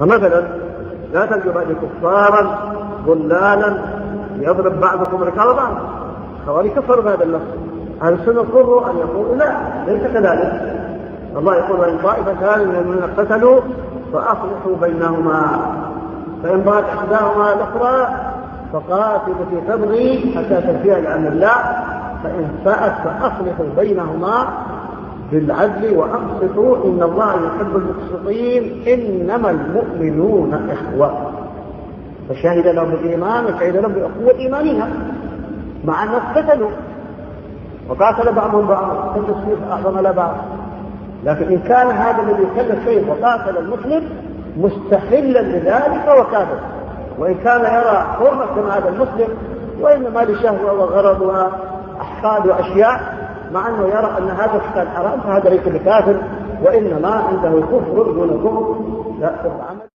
فمثلا لا بعد كفارا ضلالا يضرب بعضكم ركاب بعض. الخوارج كفروا بهذا اللفظ. أهل السنة أن يقولوا لا؟ ليس كذلك. الله يقول وإن طائفتان من المؤمنين اقتتلوا فأصلحوا بينهما. فإن بغت إحداهما الأخرى فقاتلوا في تبغي حتى تنفيها لامر الله. فإن فأت فأصلحوا بينهما. بالعدل وأقسطوا إن الله يحب المقسطين إنما المؤمنون إخوة. فشهد لهم بالايمان وشهد لهم باخوه ايمانها مع أنهم قتلوا وقاتل بعضهم بعضا. فالتصوير أعظم لا بعض لكن إن كان هذا الذي يكلف شيء وقاتل المسلم مستحلا لذلك وكافر وإن كان يرى حرمة هذا المسلم وإنما لشهوة وغرض واحقاد وأشياء مع أنه يرى أن هذا الشيء حرام فهذا ليس بكافر وإنما عنده كفر دون كفر. لا العمل